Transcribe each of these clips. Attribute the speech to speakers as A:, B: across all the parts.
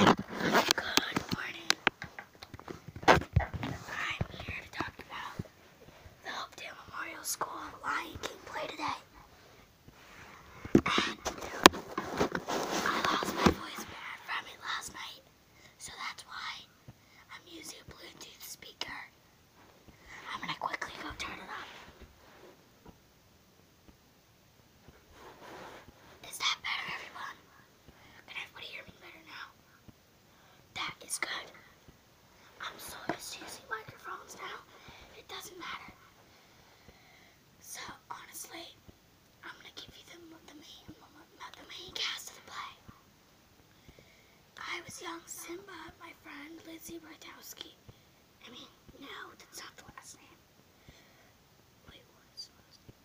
A: Good morning. I'm here to talk about the Hopedale Memorial School Lion King play today. And I lost my voice from it last night, so that's why I'm using a Bluetooth speaker. I'm gonna quickly go turn it up. Is that better, everyone? Can everybody hear me better now? That is good. I'm so used to using microphones now, it doesn't matter. So honestly, I'm gonna give you the the main the main cast of the play. I was young Simba, my friend Lizzie Bartowski. I mean, no, that's not the last name. Wait, what is the last name?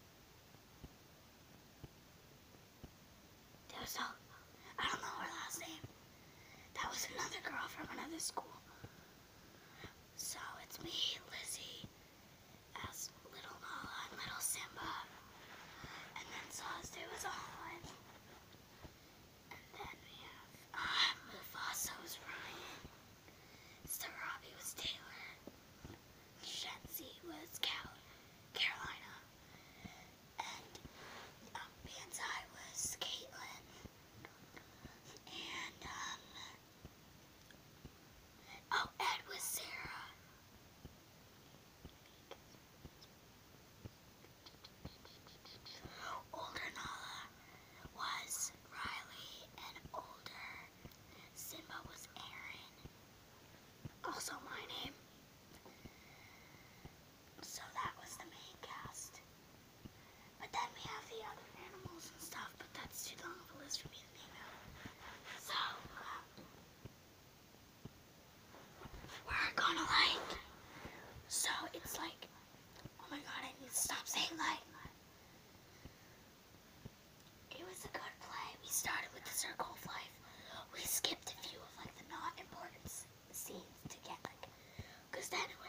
A: There was no, I don't know her last name. That was another girl from another school. So it's me, Lizzie, as little Nala and little Simba. And then Sazde was on. And then we have uh, Mufasa was Ryan. Sarabi was Taylor. Shenzi was Cal Carolina. And um, Banzai was Caitlin. And um Oh, Ed was Sarah. Older Nala was Riley, and older Simba was Aaron. Also my name. So that was the main cast. But then we have the other animals and stuff, but that's too long of a list for me to name out. So, um, we're gonna like. So it's like, oh my god, I need to stop saying like. It was a good play. We started with the circle of life. We skipped a few of like the not important scenes to get like, cause then it would